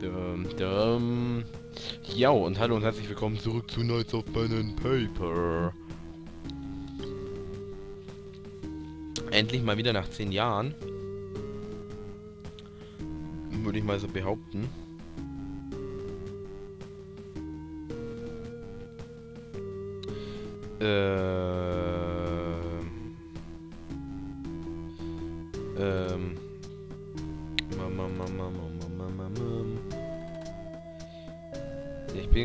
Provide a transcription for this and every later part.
Dum, dum. Ja, und hallo und herzlich willkommen zurück zu Knights of Pen and Paper. Endlich mal wieder nach 10 Jahren. Würde ich mal so behaupten. Ähm. Ähm.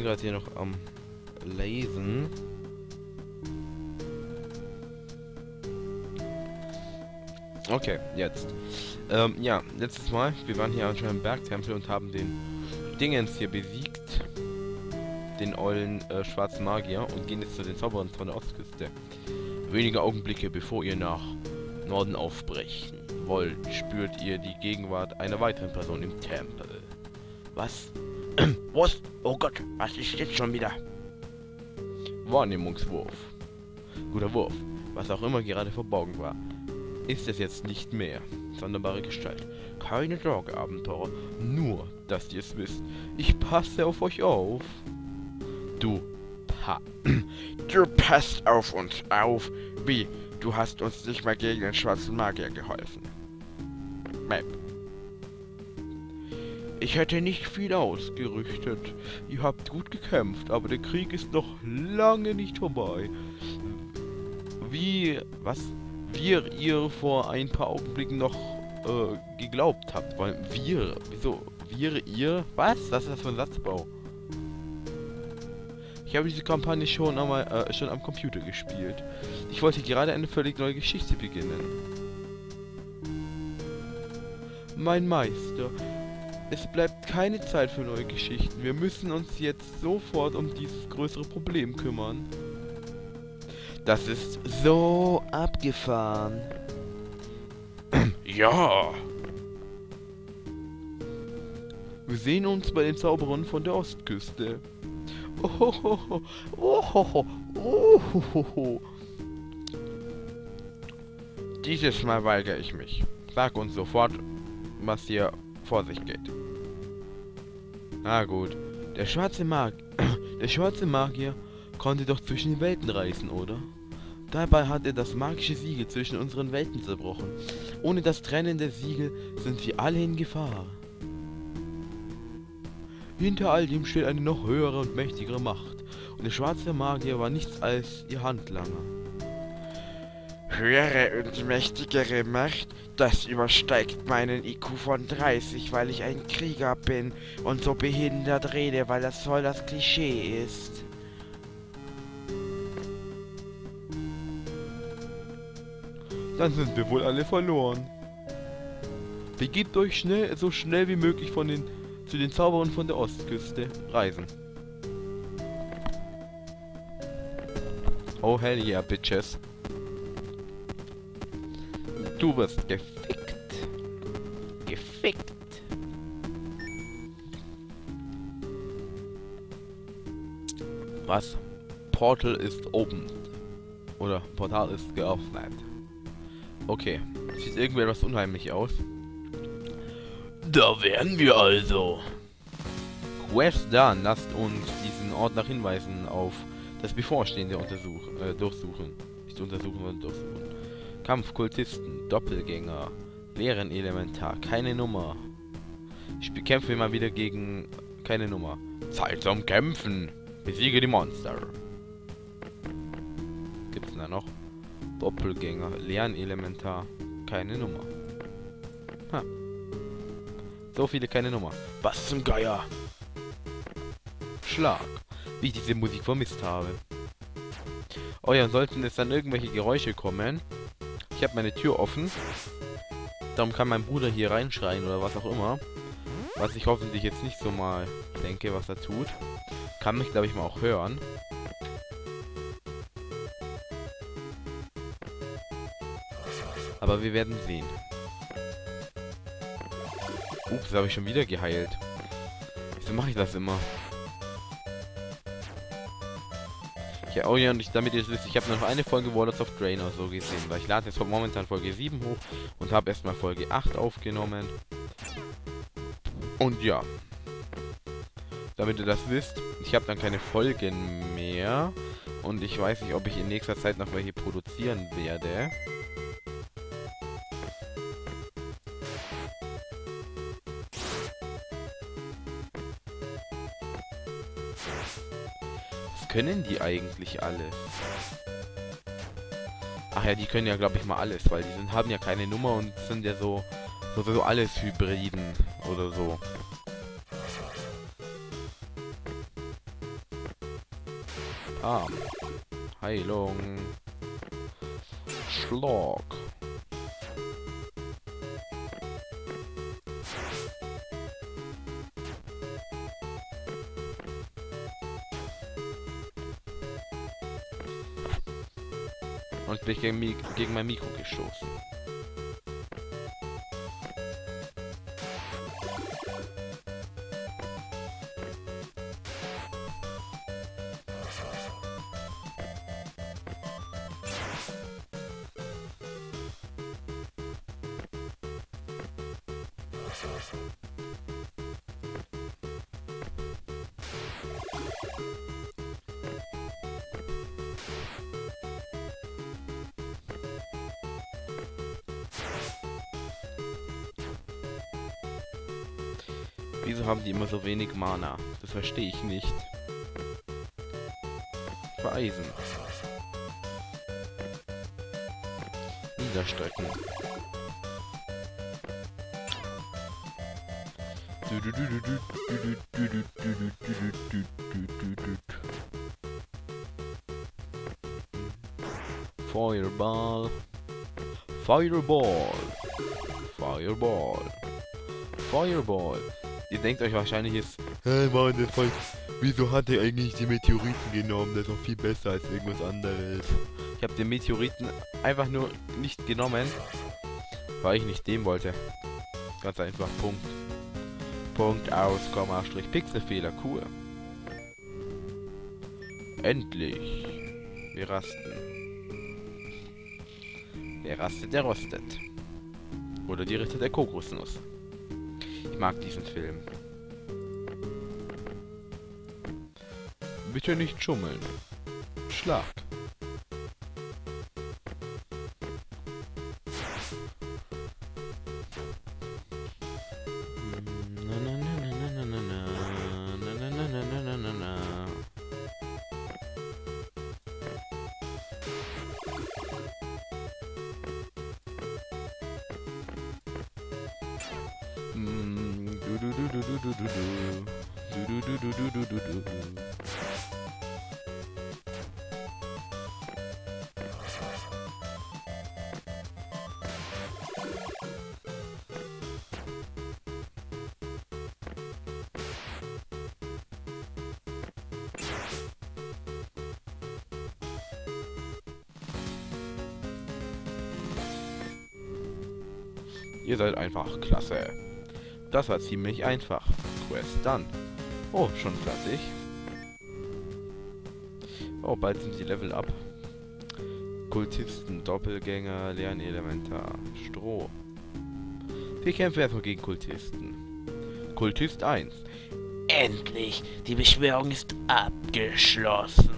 Gerade hier noch am Lesen. Okay, jetzt. Ähm, ja, letztes Mal, wir waren hier anscheinend im Bergtempel und haben den Dingens hier besiegt. Den ollen äh, schwarzen Magier und gehen jetzt zu den Zauberern von der Ostküste. Wenige Augenblicke bevor ihr nach Norden aufbrechen wollt, spürt ihr die Gegenwart einer weiteren Person im Tempel. Was? Was? Oh Gott, was ist jetzt schon wieder? Wahrnehmungswurf. Guter Wurf. Was auch immer gerade verborgen war, ist es jetzt nicht mehr. Sonderbare Gestalt. Keine Sorge, Abenteurer. Nur, dass ihr es wisst. Ich passe auf euch auf. Du Pa. Du passt auf uns auf. Wie? Du hast uns nicht mal gegen den schwarzen Magier geholfen. Map. Ich hätte nicht viel ausgerüstet. Ihr habt gut gekämpft, aber der Krieg ist noch lange nicht vorbei. Wie, was? Wir ihr vor ein paar Augenblicken noch äh, geglaubt habt. Weil wir, wieso? Wir, ihr? Was? Was ist das für ein Satzbau? Ich habe diese Kampagne schon, am, äh, schon am Computer gespielt. Ich wollte gerade eine völlig neue Geschichte beginnen. Mein Meister, es bleibt keine Zeit für neue Geschichten. Wir müssen uns jetzt sofort um dieses größere Problem kümmern. Das ist so abgefahren. Ja. Wir sehen uns bei den Zauberern von der Ostküste. Ohoho, ohoho, ohoho. Dieses Mal weigere ich mich. Sag uns sofort, was hier vor sich geht. Na gut. Der schwarze Mag... Der schwarze Magier konnte doch zwischen den Welten reisen, oder? Dabei hat er das magische Siegel zwischen unseren Welten zerbrochen. Ohne das trennende Siegel sind wir alle in Gefahr. Hinter all dem steht eine noch höhere und mächtigere Macht. Und der schwarze Magier war nichts als ihr Handlanger. Höhere und mächtigere Macht, das übersteigt meinen IQ von 30, weil ich ein Krieger bin und so behindert rede, weil das voll das Klischee ist. Dann sind wir wohl alle verloren. Begebt euch schnell, so schnell wie möglich von den, zu den Zauberern von der Ostküste reisen. Oh hell yeah, bitches. Du wirst gefickt. Gefickt. Was? Portal ist open. Oder Portal ist geöffnet. Okay. Sieht irgendwie etwas unheimlich aus. Da wären wir also. Quest done. Lasst uns diesen Ort nach Hinweisen auf das bevorstehende untersuchen, äh, durchsuchen. Nicht untersuchen, sondern durchsuchen. Kampf, Kultisten, Doppelgänger, leeren Elementar, keine Nummer. Ich bekämpfe immer wieder gegen keine Nummer. Zeit zum Kämpfen. Besiege die Monster. Gibt's da noch? Doppelgänger, leeren Elementar, keine Nummer. Ha. So viele keine Nummer. Was zum Geier? Schlag. Wie ich diese Musik vermisst habe. Oh ja, sollten es dann irgendwelche Geräusche kommen. Ich habe meine Tür offen. Darum kann mein Bruder hier reinschreien oder was auch immer. Was ich hoffentlich jetzt nicht so mal denke, was er tut. Kann mich, glaube ich, mal auch hören. Aber wir werden sehen. Ups, habe ich schon wieder geheilt. Wieso mache ich das immer? Ja, oh ja, und ich, damit ihr es wisst, ich habe noch eine Folge Warlords of Draenor so gesehen, weil ich lade jetzt momentan Folge 7 hoch und habe erstmal Folge 8 aufgenommen. Und ja. damit ihr das wisst. Ich habe dann keine Folgen mehr. Und ich weiß nicht, ob ich in nächster Zeit noch welche produzieren werde. Können die eigentlich alles? Ach ja, die können ja, glaube ich, mal alles, weil die sind, haben ja keine Nummer und sind ja so, so, so alles Hybriden oder so. Ah. Heilung. Schlag. Bin ich gegen, gegen mein Mikro gestoßen. Wieso haben die immer so wenig Mana? Das verstehe ich nicht. Vereisen. Niederstrecken. Fireball. Fireball. Fireball. Fireball. Ihr denkt euch wahrscheinlich jetzt, hey Mann, der Fall, wieso hat er eigentlich die Meteoriten genommen? Das ist doch viel besser als irgendwas anderes. Ich habe den Meteoriten einfach nur nicht genommen, weil ich nicht nehmen wollte. Ganz einfach, Punkt. Punkt aus, Komma, Strich, Pixelfehler, cool. Endlich. Wir rasten. Wer rastet, der rostet. Oder die Ritter der Kokosnuss. Ich mag diesen Film. Bitte nicht schummeln. Schlag. Ihr seid einfach klasse. Das war ziemlich einfach. Quest dann. Oh, schon fertig. Oh, bald sind die Level up. Kultisten, Doppelgänger, Lernelementar, Stroh. Wir kämpfen erstmal gegen Kultisten. Kultist 1. Endlich! Die Beschwörung ist abgeschlossen.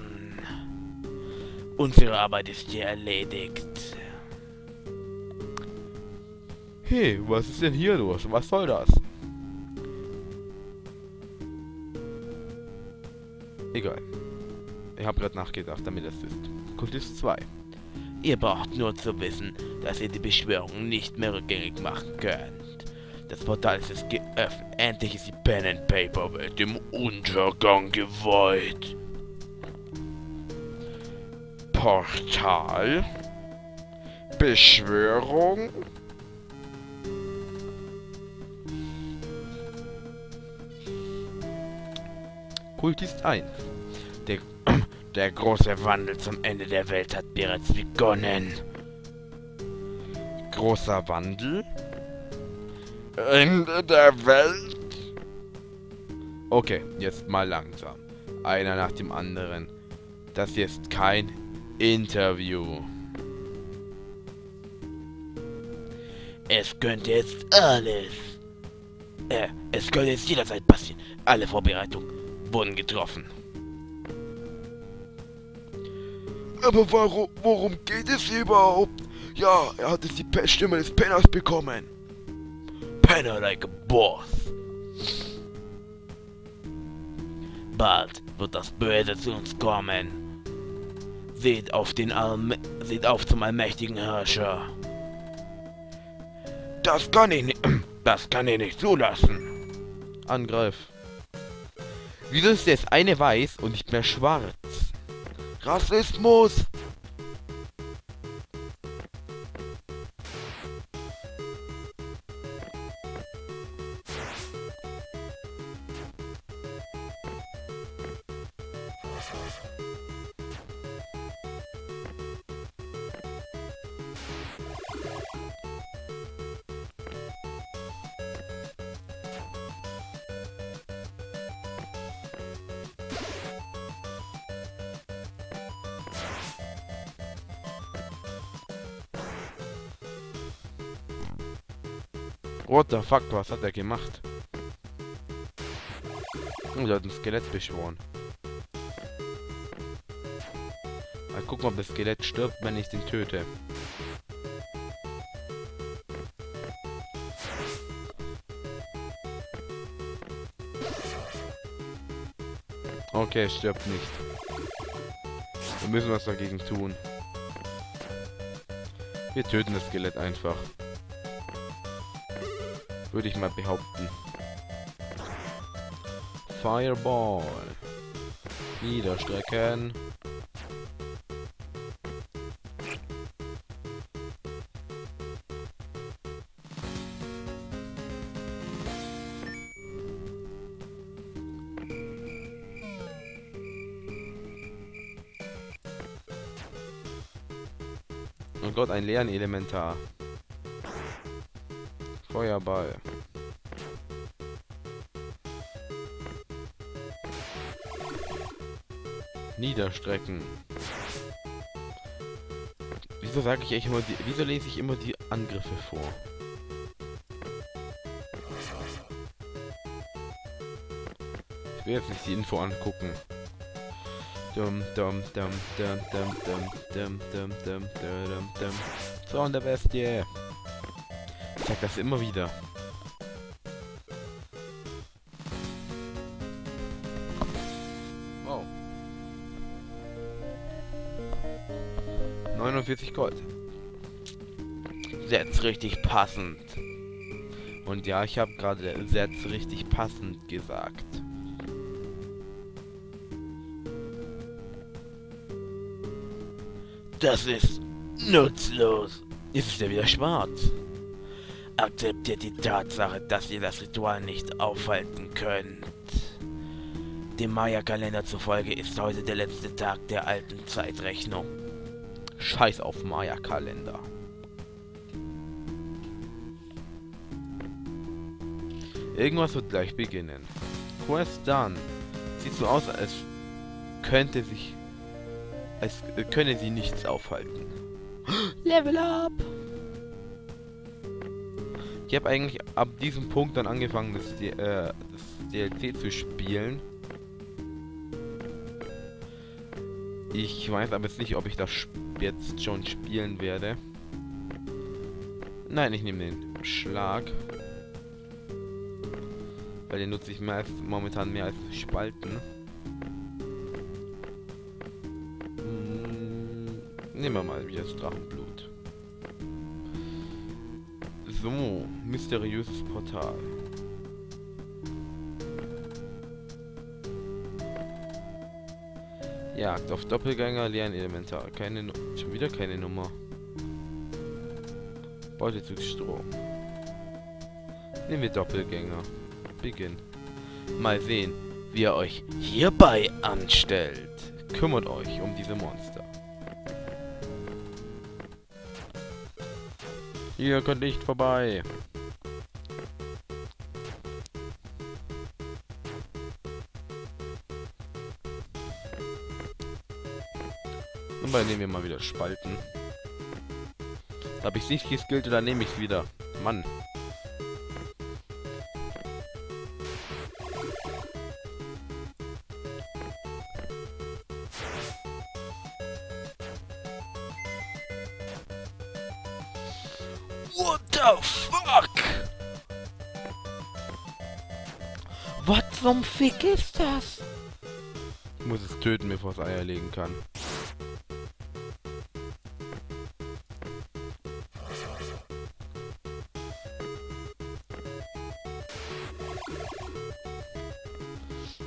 Unsere Arbeit ist hier erledigt. Hey, was ist denn hier los? Was soll das? Egal. Ich habe gerade nachgedacht, damit es ist. Kultist 2. Ihr braucht nur zu wissen, dass ihr die Beschwörung nicht mehr rückgängig machen könnt. Das Portal ist geöffnet. Endlich ist die Pen and Paper Welt dem Untergang geweiht. Portal? Beschwörung? Kultist 1. Der, der große Wandel zum Ende der Welt hat bereits begonnen. Großer Wandel? Ende der Welt? Okay, jetzt mal langsam. Einer nach dem anderen. Das hier ist kein Interview. Es könnte jetzt alles. Äh, es könnte jetzt jederzeit passieren. Alle Vorbereitungen wurden getroffen. Aber warum, worum geht es hier überhaupt? Ja, er hat jetzt die Stimme des Penners bekommen. Penner like a boss. Bald wird das Böse zu uns kommen. Seht auf den Allm seht auf zum allmächtigen Herrscher. Das kann ich nicht. Das kann ich nicht zulassen. Angriff. Wieso ist das eine weiß und nicht mehr schwarz? Rassismus! What the fuck, was hat er gemacht? Oh, der hat ein Skelett beschworen. Mal gucken, ob das Skelett stirbt, wenn ich den töte. Okay, stirbt nicht. Wir müssen was dagegen tun. Wir töten das Skelett einfach. Würde ich mal behaupten. Fireball. Niederstrecken. Oh Gott, ein Lernelementar. Feuerball. Niederstrecken. Wieso sage ich echt immer die. Wieso lese ich immer die Angriffe vor? Ich will jetzt nicht die Info angucken. So, und der Bestie. Ich das immer wieder. Wow. 49 Gold. Setz richtig passend. Und ja, ich habe gerade Setz richtig passend gesagt. Das ist nutzlos. Jetzt ist er wieder schwarz. Akzeptiert die Tatsache, dass ihr das Ritual nicht aufhalten könnt. Dem Maya-Kalender zufolge ist heute der letzte Tag der alten Zeitrechnung. Scheiß auf Maya-Kalender. Irgendwas wird gleich beginnen. Quest done. Sieht so aus, als könnte sich... als könne sie nichts aufhalten. Level up! Ich habe eigentlich ab diesem Punkt dann angefangen, das, äh, das DLC zu spielen. Ich weiß aber jetzt nicht, ob ich das jetzt schon spielen werde. Nein, ich nehme den Schlag. Weil den nutze ich mehr als, momentan mehr als Spalten. Hm, nehmen wir mal wieder das Drachenblut. So, mysteriöses Portal. Jagd auf Doppelgänger, Lernelementar. Keine nu schon wieder keine Nummer. Beutezugstrom. Nehmen wir Doppelgänger. Beginn. Mal sehen, wie ihr euch hierbei anstellt. Kümmert euch um diese Monster. Ihr könnt nicht vorbei. Und dann nehmen wir mal wieder Spalten. Habe ich nicht geskillt oder nehme ich es wieder? Mann. What the fuck? Was zum Fick ist das? Ich muss es töten, bevor es Eier legen kann.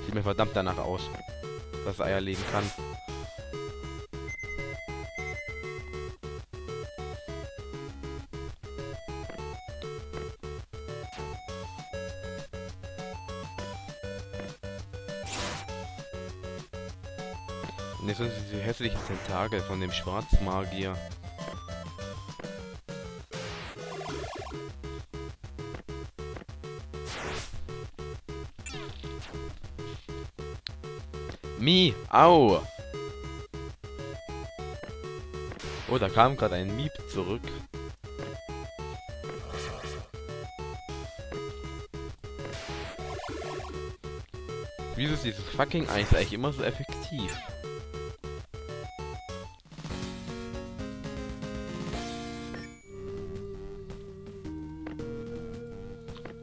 Sieht mir verdammt danach aus, dass es Eier legen kann. Und jetzt sind diese hässlichen Tentakel von dem Schwarzmagier. Mi, au! Oh, da kam gerade ein Miep zurück. Wieso ist dieses fucking Eis eigentlich immer so effektiv?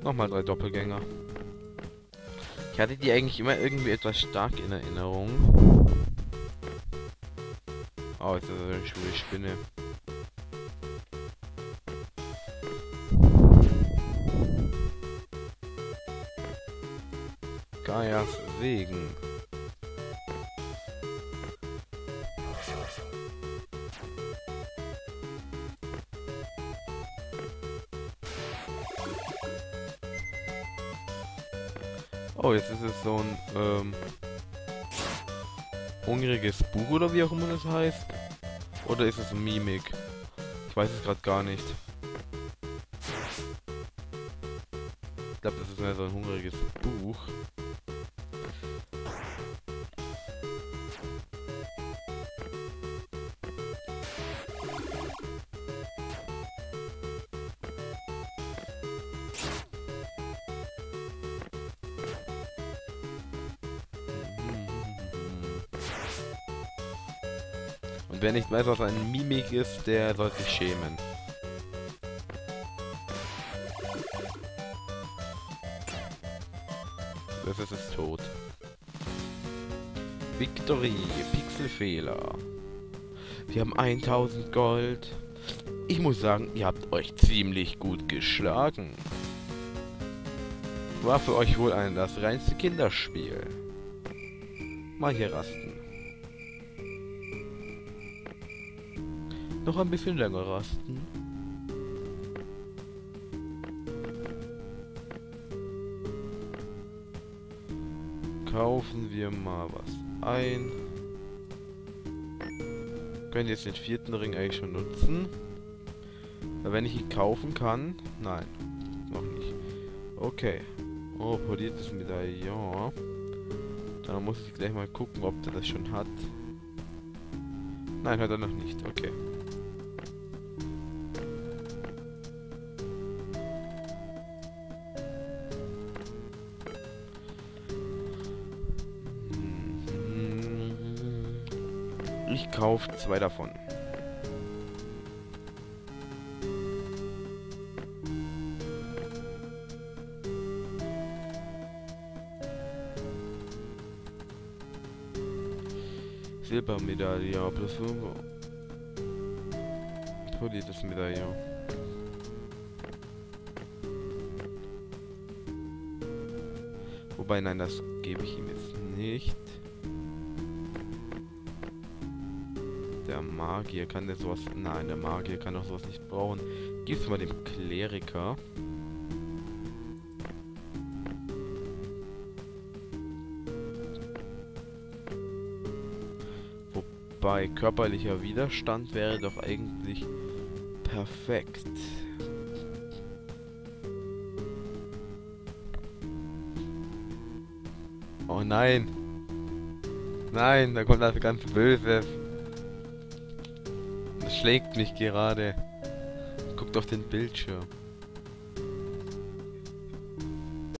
Nochmal drei Doppelgänger. Ich hatte die eigentlich immer irgendwie etwas stark in Erinnerung. Oh, jetzt ist das eine schwule Spinne. Gaias Segen. Oh, jetzt ist es so ein, ähm, hungriges Buch oder wie auch immer das heißt. Oder ist es Mimik? Ich weiß es gerade gar nicht. Ich glaube, das ist mehr so ein hungriges Buch. Wer nicht weiß, was ein Mimik ist, der soll sich schämen. Das ist es tot. Victory, Pixelfehler. Wir haben 1000 Gold. Ich muss sagen, ihr habt euch ziemlich gut geschlagen. War für euch wohl ein das reinste Kinderspiel. Mal hier rasten. Noch ein bisschen länger rasten. Kaufen wir mal was ein. Können jetzt den vierten Ring eigentlich schon nutzen. Aber wenn ich ihn kaufen kann... Nein, noch nicht. Okay. Oh, poliertes Medaillon. Da muss ich gleich mal gucken, ob der das schon hat. Nein, hat er noch nicht. Okay. Ich kaufe zwei davon. Silbermedaille plus 5. Poliertes Medaillon. Wobei, nein, das gebe ich ihm jetzt nicht. Magier kann der sowas... Nein, der Magier kann doch sowas nicht brauchen. Gib's mal dem Kleriker. Wobei körperlicher Widerstand wäre doch eigentlich perfekt. Oh nein. Nein, da kommt das ganz Böse. Schlägt mich gerade. Guckt auf den Bildschirm.